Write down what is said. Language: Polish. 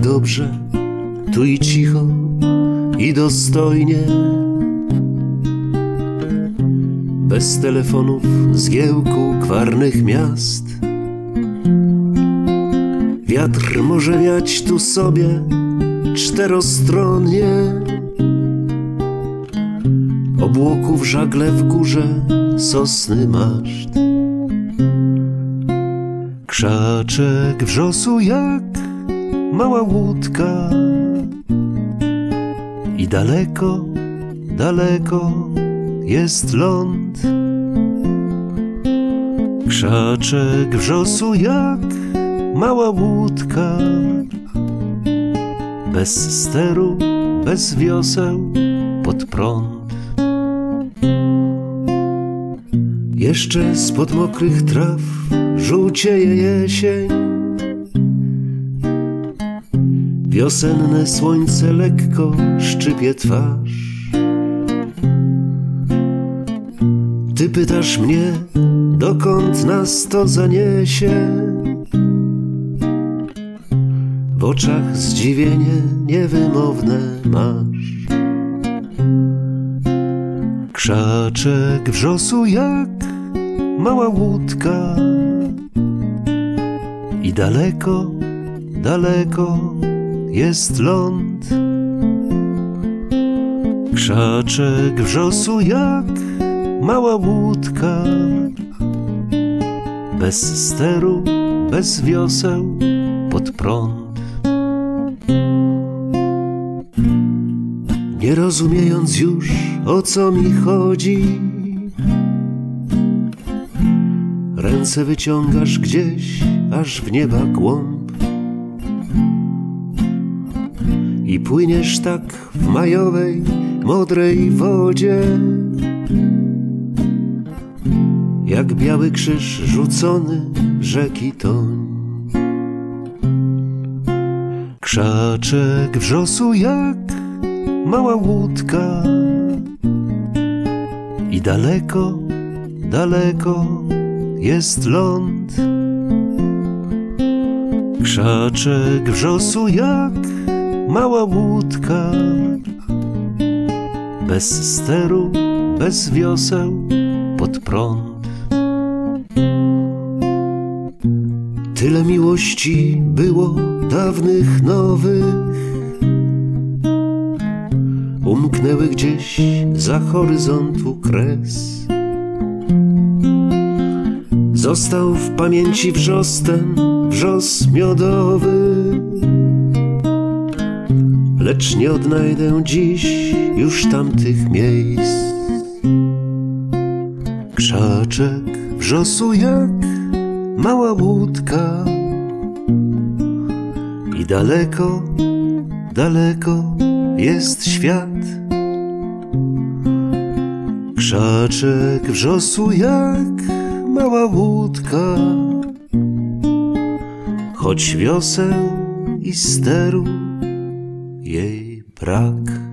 dobrze, tu i cicho, i dostojnie. Bez telefonów, zgiełku kwarnych miast. Wiatr może wiać tu sobie czterostronnie. Obłoków żagle w górze sosny maszt. Krzaczek wrzosu jak mała łódka i daleko, daleko jest ląd. Krzaczek wrzosu jak mała łódka bez steru, bez wioseł, pod prąd. Jeszcze spod mokrych traw żółcieje jesień. Wiosenne słońce lekko szczypie twarz. Ty pytasz mnie, dokąd nas to zaniesie? W oczach zdziwienie niewymowne masz. Krzaczek wrzosu jak mała łódka i daleko, daleko jest ląd. Krzaczek wrzosu jak mała łódka bez steru, bez wioseł, pod prąd. Nie rozumiejąc już o co mi chodzi, ręce wyciągasz gdzieś aż w nieba głąb i płyniesz tak w majowej, modrej wodzie, jak biały krzyż rzucony rzeki toń. Krzaczek wrzosu jak mała łódka i daleko, daleko jest ląd. Krzaczek wrzosu jak mała łódka bez steru, bez wioseł, pod prąd. Tyle miłości było dawnych, nowych. Umknęły gdzieś za horyzontu kres. Został w pamięci wrzos ten, wrzos miodowy Lecz nie odnajdę dziś już tamtych miejsc. Krzaczek wrzosu jak mała łódka. I daleko, daleko jest świat. Krzaczek wrzosu jak mała łódka, choć wioseł i steru jej brak.